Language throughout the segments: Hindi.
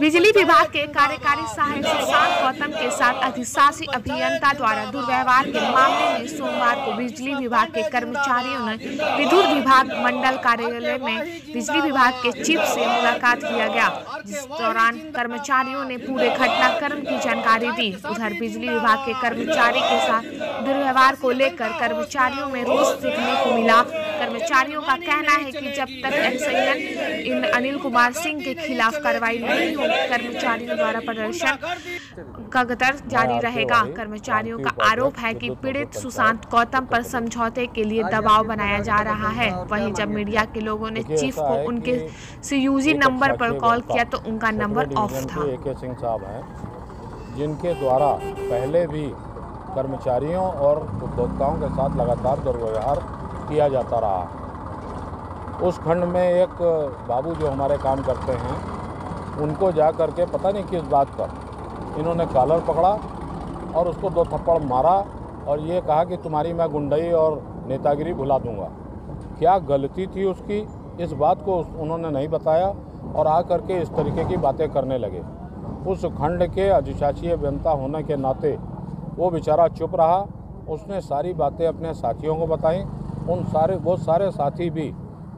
बिजली विभाग के कार्यकारी सहायक सुशांत गौतम के साथ अधिशासी अभियंता द्वारा दुर्व्यवहार के मामले में सोमवार को बिजली विभाग के कर्मचारियों ने विद्युत विभाग मंडल कार्यालय में बिजली विभाग के चीफ से मुलाकात किया गया। जिस दौरान कर्मचारियों ने पूरे घटनाक्रम की जानकारी दी। उधर बिजली विभाग के कर्मचारी के साथ दुर्व्यवहार को लेकर कर्मचारियों में रोष देखने को मिला। कर्मचारियों का कहना है कि जब तक इन अनिल कुमार सिंह के खिलाफ कार्रवाई नहीं होगी कर्मचारियों द्वारा प्रदर्शन लगातार जारी रहेगा। कर्मचारियों का आरोप है कि पीड़ित सुशांत गौतम पर समझौते के लिए दबाव बनाया जा रहा है। वहीं जब मीडिया के लोगों ने चीफ को उनके सीयूजी नंबर पर कॉल किया तो उनका नंबर ऑफ़ था। के सिंह साहब हैं जिनके द्वारा पहले भी कर्मचारियों और उपभोक्ताओं के साथ लगातार दुर्व्यवहार किया जाता रहा। उस खंड में एक बाबू जो हमारे काम करते हैं उनको जा कर के पता नहीं किस बात पर इन्होंने कॉलर पकड़ा और उसको दो थप्पड़ मारा और ये कहा कि तुम्हारी मैं गुंडई और नेतागिरी भुला दूँगा। क्या गलती थी उसकी? इस बात को उन्होंने नहीं बताया और आ करके इस तरीके की बातें करने लगे। उस खंड के अधिशासी अभियंता होने के नाते वो बेचारा चुप रहा। उसने सारी बातें अपने साथियों को बताई। उन सारे वो सारे साथी भी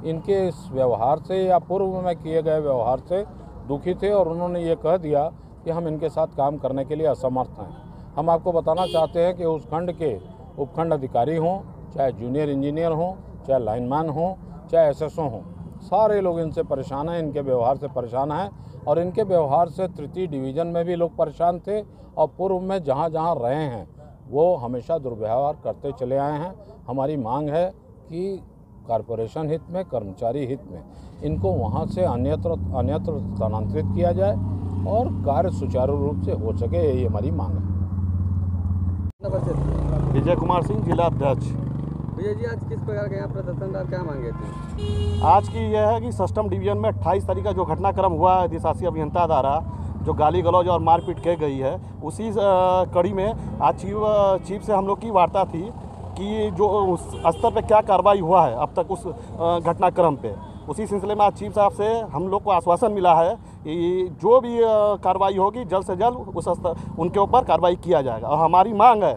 इनके इस व्यवहार से या पूर्व में किए गए व्यवहार से दुखी थे और उन्होंने ये कह दिया कि हम इनके साथ काम करने के लिए असमर्थ हैं। हम आपको बताना चाहते हैं कि उस खंड के उपखंड अधिकारी हों, चाहे जूनियर इंजीनियर हों, चाहे लाइनमैन हों, चाहे एसएसओ हों, सारे लोग इनसे परेशान हैं, इनके व्यवहार से परेशान हैं और इनके व्यवहार से तृतीय डिवीज़न में भी लोग परेशान थे और पूर्व में जहाँ जहाँ रहे हैं, वो हमेशा दुर्व्यवहार करते चले आए हैं। हमारी मांग है कि कॉरपोरेशन हित में कर्मचारी हित में इनको वहाँ से अन्यत्र अन्यत्र स्थानांतरित किया जाए और कार्य सुचारू रूप से हो सके यही हमारी मांग है। विजय कुमार सिंह जिला अध्यक्ष। भैया जी आज किस प्रकार का यहाँ प्रदर्शन क्या मांगे थे? आज की यह है कि सष्टम डिवीज़न में 28 तारीख का जो घटनाक्रम हुआ है अधिशासी अभियंता द्वारा जो गाली गलौज और मारपीट की गई है उसी कड़ी में आज चीफ चीफ से हम लोग की वार्ता थी। कि जो उस स्तर पे क्या कार्रवाई हुआ है अब तक उस घटनाक्रम पे। उसी सिलसिले में आज चीफ साहब से हम लोग को आश्वासन मिला है कि जो भी कार्रवाई होगी जल्द से जल्द उस स्तर उनके ऊपर कार्रवाई किया जाएगा। और हमारी मांग है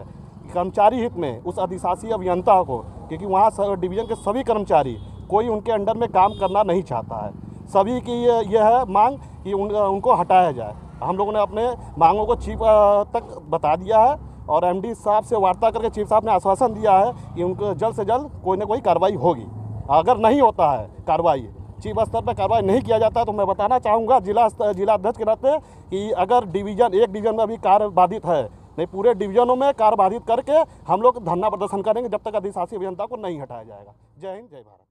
कर्मचारी हित में उस अधिशासी अभियंता को क्योंकि वहाँ डिवीज़न के सभी कर्मचारी कोई उनके अंडर में काम करना नहीं चाहता है। सभी की ये ये है मांग कि उन, उनको हटाया जाए। हम लोगों ने अपने मांगों को चीफ तक बता दिया है। और एमडी साहब से वार्ता करके चीफ साहब ने आश्वासन दिया है कि उनको जल्द से जल्द कोई ना कोई कार्रवाई होगी। अगर नहीं होता है कार्रवाई, चीफ स्तर पर कार्रवाई नहीं किया जाता है तो मैं बताना चाहूँगा जिला जिला अध्यक्ष के नाते कि अगर डिवीज़न, एक डिवीज़न में अभी कार्य बाधित है, नहीं, पूरे डिवीजनों में कार्य बाधित करके हम लोग धरना प्रदर्शन करेंगे जब तक अधिशासी अभियंता को नहीं हटाया जाएगा। जय हिंद, जय भारत।